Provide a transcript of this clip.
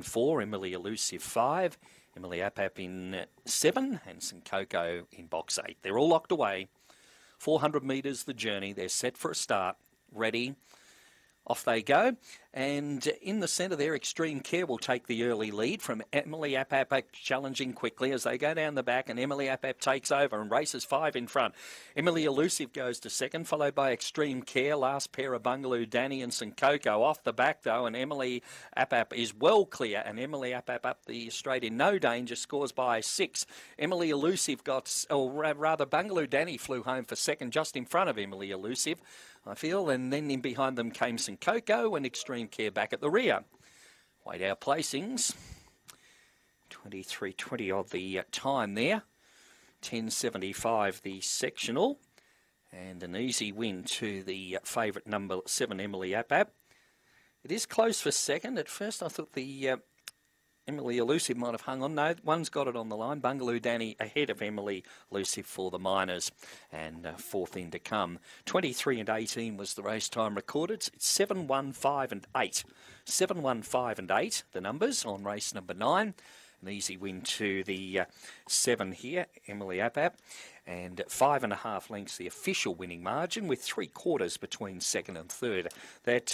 in four, Emily Elusive five, Emily Apap in seven, and Coco in box eight. They're all locked away. 400 metres the journey. They're set for a start. Ready. Off they go. And in the centre there, Extreme Care will take the early lead from Emily Appap challenging quickly as they go down the back, and Emily Appap takes over and races five in front. Emily Elusive goes to second, followed by Extreme Care. Last pair of Bungaloo, Danny and St Coco off the back though, and Emily Appap is well clear, and Emily Appap up the straight in no danger, scores by six. Emily Elusive got, or rather, Bungaloo Danny flew home for second, just in front of Emily Elusive. I feel, and then in behind them came St Coco and Extreme Care back at the rear. Wait our placings. 23.20 of the uh, time there. 10.75 the sectional. And an easy win to the uh, favourite number seven, Emily Apap. It is close for second. At first, I thought the uh, Emily Elusive might have hung on. No, one's got it on the line. Bungaloo Danny ahead of Emily Elusive for the minors, and uh, fourth in to come. 23 and 18 was the race time recorded. It's 7, 1, 5 and 8. 7, 1, 5 and 8, the numbers on race number 9. An easy win to the uh, 7 here, Emily Apap. And five and a half lengths, the official winning margin, with three quarters between second and third. That